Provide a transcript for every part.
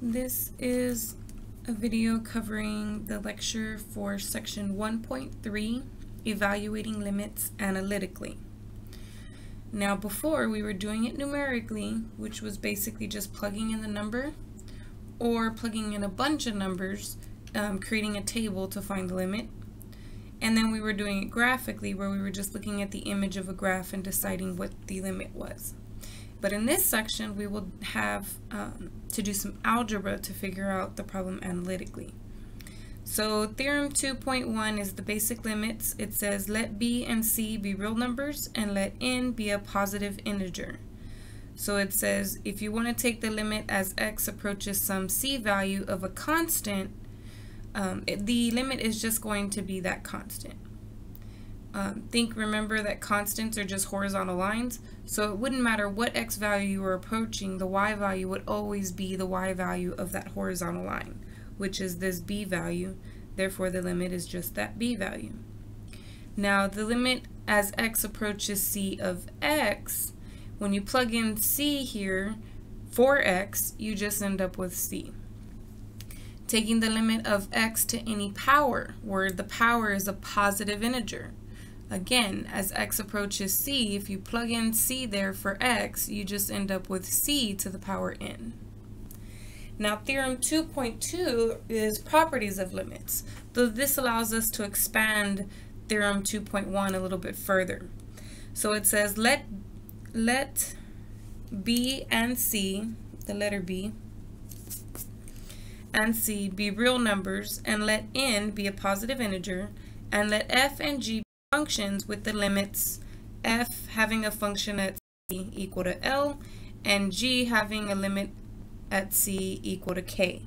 This is a video covering the lecture for section 1.3, evaluating limits analytically. Now before we were doing it numerically, which was basically just plugging in the number or plugging in a bunch of numbers, um, creating a table to find the limit. And then we were doing it graphically where we were just looking at the image of a graph and deciding what the limit was. But in this section, we will have um, to do some algebra to figure out the problem analytically. So theorem 2.1 is the basic limits. It says let b and c be real numbers and let n be a positive integer. So it says if you want to take the limit as x approaches some c value of a constant, um, it, the limit is just going to be that constant. Um, think, remember that constants are just horizontal lines, so it wouldn't matter what x value you were approaching, the y value would always be the y value of that horizontal line, which is this b value, therefore the limit is just that b value. Now the limit as x approaches c of x, when you plug in c here for x, you just end up with c. Taking the limit of x to any power, where the power is a positive integer. Again, as x approaches c, if you plug in c there for x, you just end up with c to the power n. Now, theorem 2.2 is properties of limits. So this allows us to expand theorem 2.1 a little bit further. So it says let, let b and c, the letter b, and c be real numbers, and let n be a positive integer, and let f and g functions with the limits f having a function at c equal to L and g having a limit at c equal to k.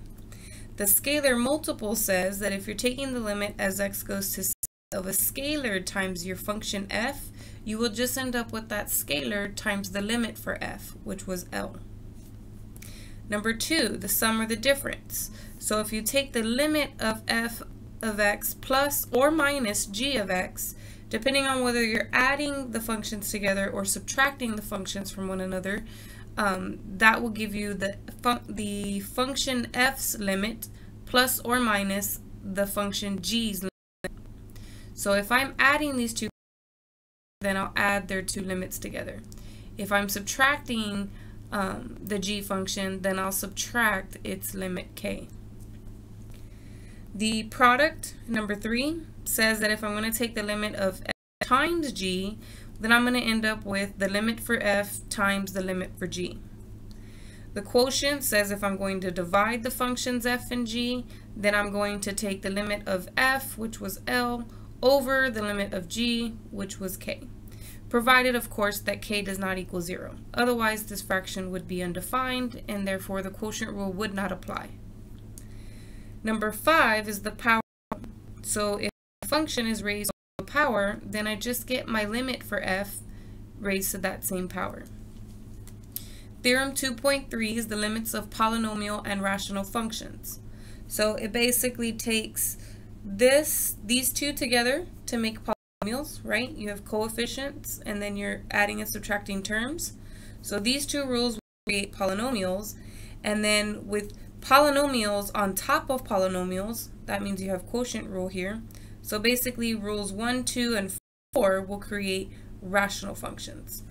The scalar multiple says that if you're taking the limit as x goes to c of a scalar times your function f, you will just end up with that scalar times the limit for f, which was L. Number two, the sum or the difference. So if you take the limit of f of x plus or minus g of x, depending on whether you're adding the functions together or subtracting the functions from one another, um, that will give you the, fun the function f's limit plus or minus the function g's limit. So if I'm adding these two, then I'll add their two limits together. If I'm subtracting um, the g function, then I'll subtract its limit k. The product, number three, says that if I'm going to take the limit of f times g, then I'm going to end up with the limit for f times the limit for g. The quotient says if I'm going to divide the functions f and g, then I'm going to take the limit of f, which was L, over the limit of g, which was k. Provided, of course, that k does not equal 0. Otherwise, this fraction would be undefined, and therefore the quotient rule would not apply. Number 5 is the power. So if function is raised to a power, then I just get my limit for f raised to that same power. Theorem 2.3 is the limits of polynomial and rational functions. So it basically takes this, these two together to make polynomials, right? You have coefficients and then you're adding and subtracting terms. So these two rules create polynomials and then with polynomials on top of polynomials, that means you have quotient rule here. So basically rules 1, 2, and 4 will create rational functions.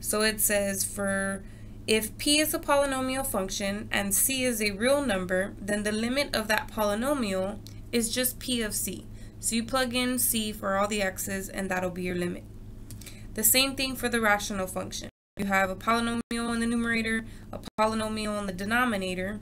So it says for if p is a polynomial function and c is a real number, then the limit of that polynomial is just p of c. So you plug in c for all the x's and that'll be your limit. The same thing for the rational function. You have a polynomial in the numerator, a polynomial in the denominator,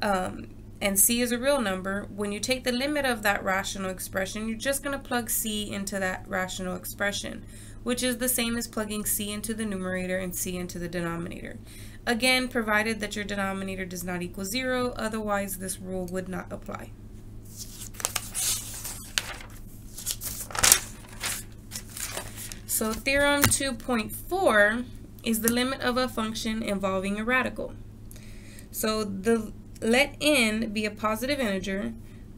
um, and c is a real number. When you take the limit of that rational expression, you're just going to plug c into that rational expression which is the same as plugging c into the numerator and c into the denominator. Again, provided that your denominator does not equal 0, otherwise this rule would not apply. So theorem 2.4 is the limit of a function involving a radical. So the let n be a positive integer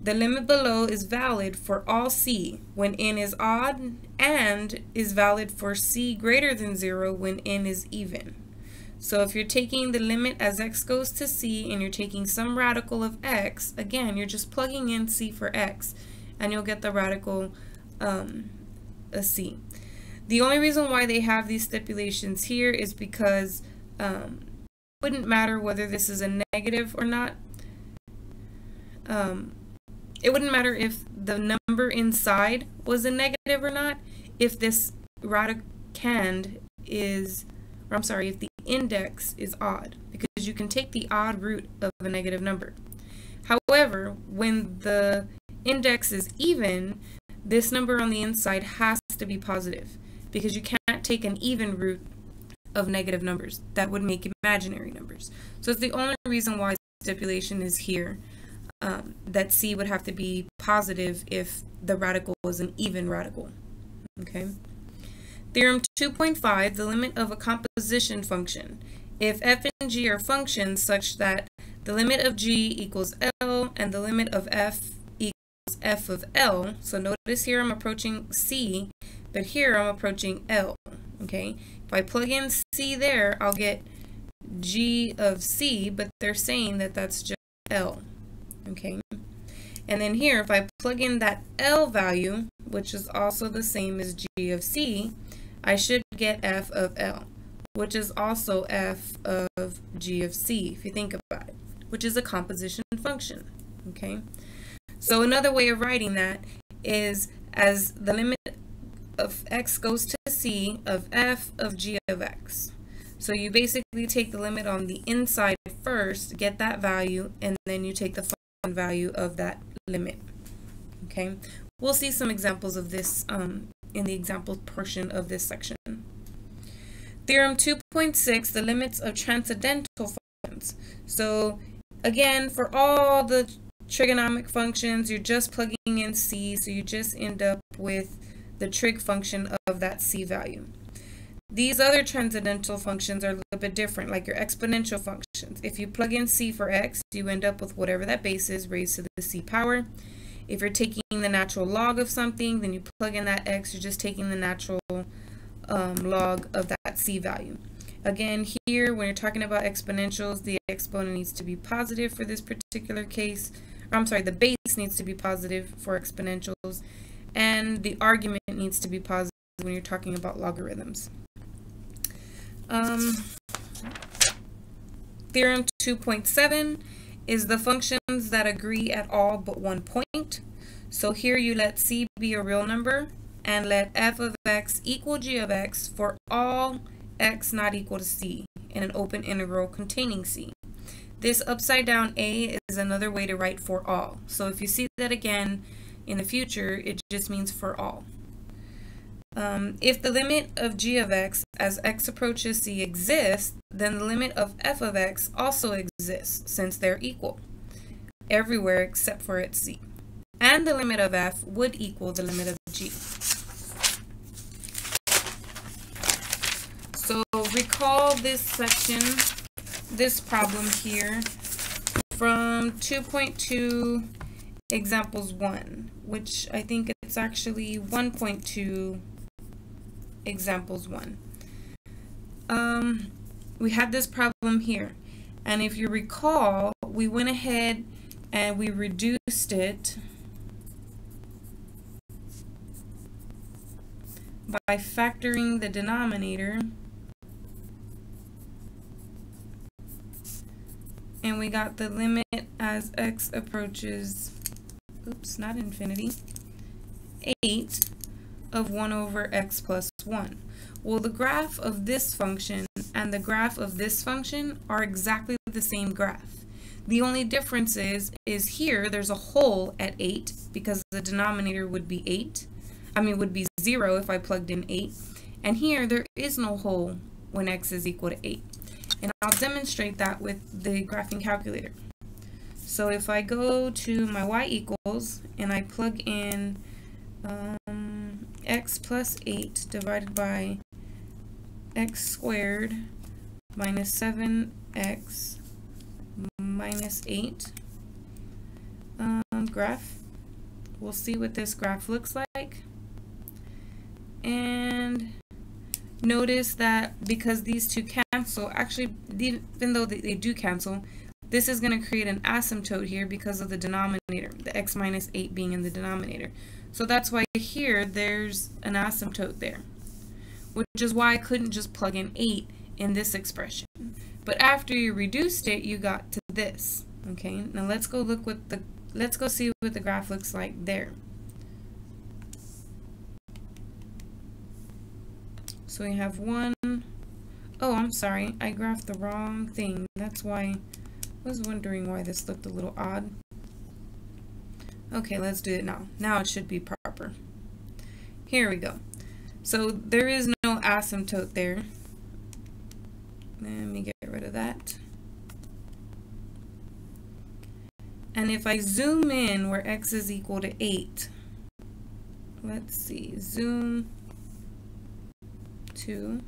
the limit below is valid for all c when n is odd and is valid for c greater than 0 when n is even. So if you're taking the limit as x goes to c and you're taking some radical of x, again, you're just plugging in c for x and you'll get the radical um, a c. The only reason why they have these stipulations here is because um, wouldn't matter whether this is a negative or not. Um, it wouldn't matter if the number inside was a negative or not if this radicand is, or I'm sorry, if the index is odd, because you can take the odd root of a negative number. However, when the index is even, this number on the inside has to be positive, because you can't take an even root of negative numbers. That would make imaginary numbers. So it's the only reason why stipulation is here um, that C would have to be positive if the radical was an even radical. Okay. Theorem 2.5, the limit of a composition function. If f and g are functions such that the limit of g equals L and the limit of f equals f of L, so notice here I'm approaching C, but here I'm approaching L, okay? If I plug in C there, I'll get g of C, but they're saying that that's just L okay? And then here, if I plug in that L value, which is also the same as G of C, I should get F of L, which is also F of G of C, if you think about it, which is a composition function, okay? So another way of writing that is as the limit of x goes to c of f of g of x. So you basically take the limit on the inside first, get that value, and then you take the value of that limit. Okay, we'll see some examples of this um, in the example portion of this section. Theorem 2.6, the limits of transcendental functions. So again, for all the trigonomic functions, you're just plugging in c, so you just end up with the trig function of that c value. These other transcendental functions are a little bit different, like your exponential functions. If you plug in c for x, you end up with whatever that base is raised to the c power. If you're taking the natural log of something, then you plug in that x, you're just taking the natural um, log of that c value. Again, here, when you're talking about exponentials, the exponent needs to be positive for this particular case. I'm sorry, the base needs to be positive for exponentials, and the argument needs to be positive when you're talking about logarithms. Um, theorem 2.7 is the functions that agree at all but one point. So here you let c be a real number and let f of x equal g of x for all x not equal to c in an open integral containing c. This upside down a is another way to write for all. So if you see that again in the future, it just means for all. Um, if the limit of g of x as x approaches c exists, then the limit of f of x also exists since they're equal everywhere except for at c. And the limit of f would equal the limit of g. So recall this section, this problem here from 2.2 examples 1, which I think it's actually 1.2 examples one. Um, we had this problem here. And if you recall, we went ahead and we reduced it by factoring the denominator. And we got the limit as x approaches, oops, not infinity, 8 of 1 over x plus 1. Well, the graph of this function and the graph of this function are exactly the same graph. The only difference is, is here there's a hole at 8 because the denominator would be 8. I mean, would be 0 if I plugged in 8. And here there is no hole when x is equal to 8. And I'll demonstrate that with the graphing calculator. So if I go to my y equals and I plug in um, x plus 8 divided by x squared minus 7x minus 8 um, graph. We'll see what this graph looks like. And notice that because these two cancel, actually, even though they, they do cancel, this is going to create an asymptote here because of the denominator, the x minus 8 being in the denominator. So that's why here there's an asymptote there, which is why I couldn't just plug in 8 in this expression. But after you reduced it, you got to this. Okay, now let's go look what the, let's go see what the graph looks like there. So we have one, oh, I'm sorry, I graphed the wrong thing. That's why was wondering why this looked a little odd. Okay, let's do it now. Now it should be proper. Here we go. So there is no asymptote there. Let me get rid of that. And if I zoom in where x is equal to 8, let's see, zoom to,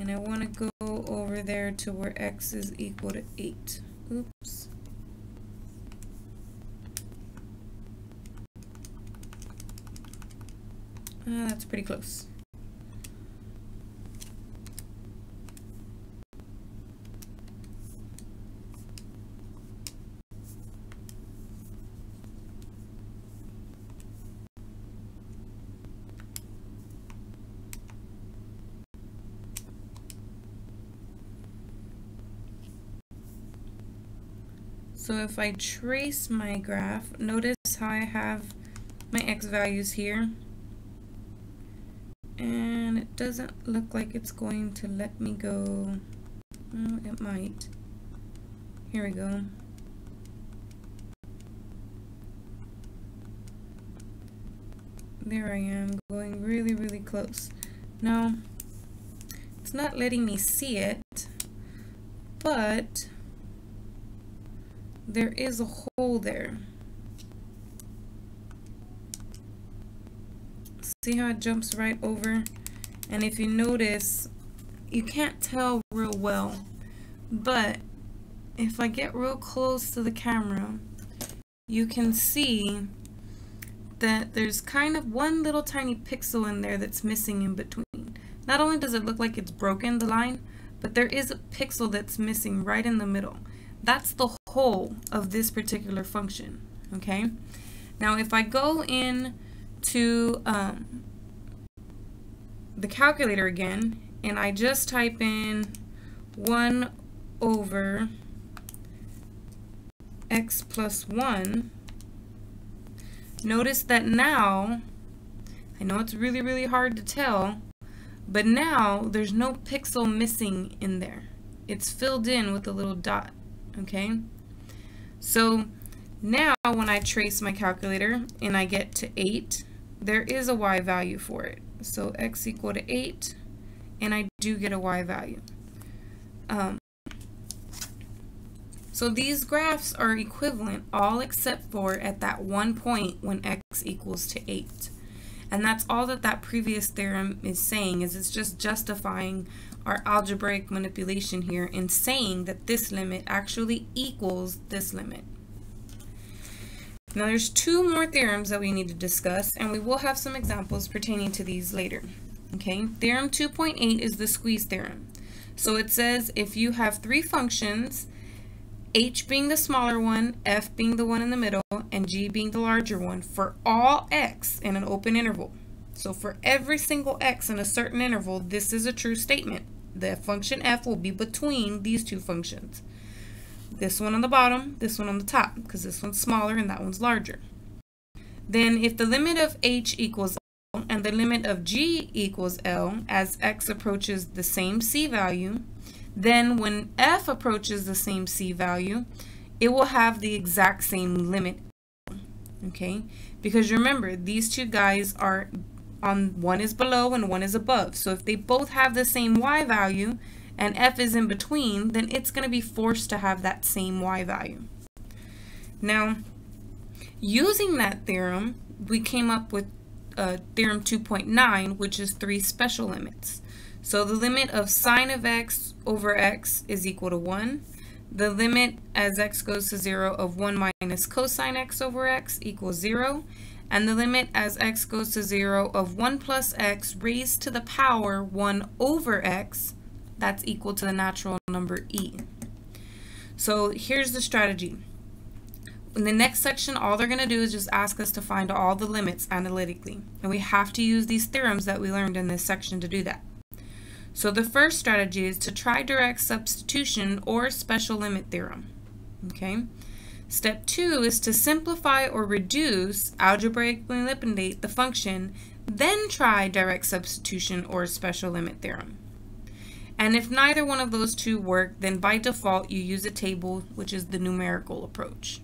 and I want to go over there to where x is equal to 8. Oops. Uh, that's pretty close. So if I trace my graph, notice how I have my x values here. And it doesn't look like it's going to let me go. Well, it might. Here we go. There I am going really really close. Now it's not letting me see it but there is a hole there See how it jumps right over? And if you notice, you can't tell real well. But if I get real close to the camera, you can see that there's kind of one little tiny pixel in there that's missing in between. Not only does it look like it's broken, the line, but there is a pixel that's missing right in the middle. That's the hole of this particular function, okay? Now if I go in to um, the calculator again and I just type in 1 over x plus 1, notice that now, I know it's really, really hard to tell, but now there's no pixel missing in there. It's filled in with a little dot, okay? So now when I trace my calculator and I get to 8, there is a y value for it. So x equal to 8, and I do get a y value. Um, so these graphs are equivalent all except for at that one point when x equals to 8. And that's all that that previous theorem is saying is it's just justifying our algebraic manipulation here in saying that this limit actually equals this limit. Now there's two more theorems that we need to discuss and we will have some examples pertaining to these later. Okay, theorem 2.8 is the squeeze theorem. So it says if you have three functions, h being the smaller one, f being the one in the middle, and g being the larger one, for all x in an open interval. So for every single x in a certain interval, this is a true statement. The function f will be between these two functions. This one on the bottom, this one on the top, because this one's smaller and that one's larger. Then if the limit of h equals L and the limit of g equals L as x approaches the same c value, then when f approaches the same c value, it will have the exact same limit. Okay, because remember, these two guys are on one is below and one is above. So if they both have the same y value, and f is in between, then it's going to be forced to have that same y value. Now, using that theorem, we came up with uh, theorem 2.9, which is three special limits. So the limit of sine of x over x is equal to 1. The limit as x goes to 0 of 1 minus cosine x over x equals 0. And the limit as x goes to 0 of 1 plus x raised to the power 1 over x that's equal to the natural number e. So here's the strategy. In the next section, all they're going to do is just ask us to find all the limits analytically. And we have to use these theorems that we learned in this section to do that. So the first strategy is to try direct substitution or special limit theorem. Okay. Step two is to simplify or reduce, algebraically manipulate the function, then try direct substitution or special limit theorem. And if neither one of those two work, then by default you use a table, which is the numerical approach.